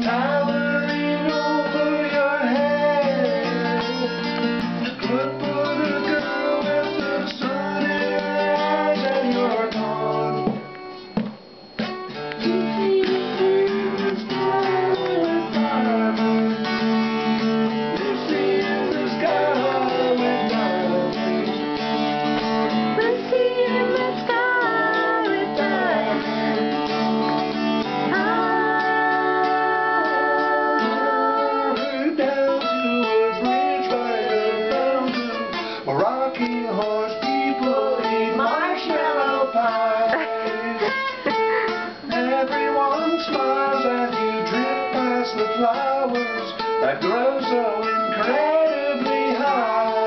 towering over your head. Good people eat marshmallow pies. Everyone smiles as you drift past the flowers that grow so incredibly high.